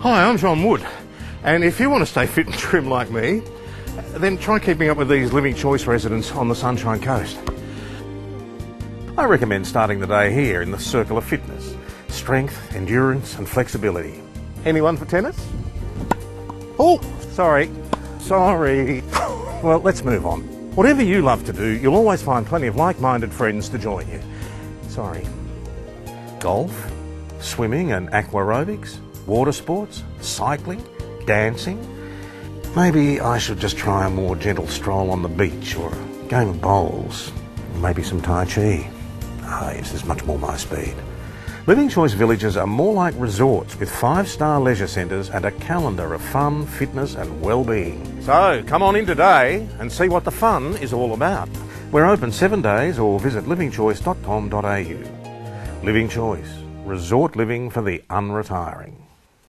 Hi, I'm John Wood, and if you want to stay fit and trim like me, then try keeping up with these Living Choice residents on the Sunshine Coast. I recommend starting the day here in the circle of fitness strength, endurance, and flexibility. Anyone for tennis? Oh, sorry. Sorry. well, let's move on. Whatever you love to do, you'll always find plenty of like minded friends to join you. Sorry. Golf, swimming and aqua aerobics, water sports, cycling, dancing. Maybe I should just try a more gentle stroll on the beach or a game of bowls. Maybe some Tai Chi. Ah, yes, is much more my speed. Living Choice villages are more like resorts with five star leisure centres and a calendar of fun, fitness, and well-being. So come on in today and see what the fun is all about. We're open seven days or visit livingchoice.com.au. Living Choice, resort living for the unretiring.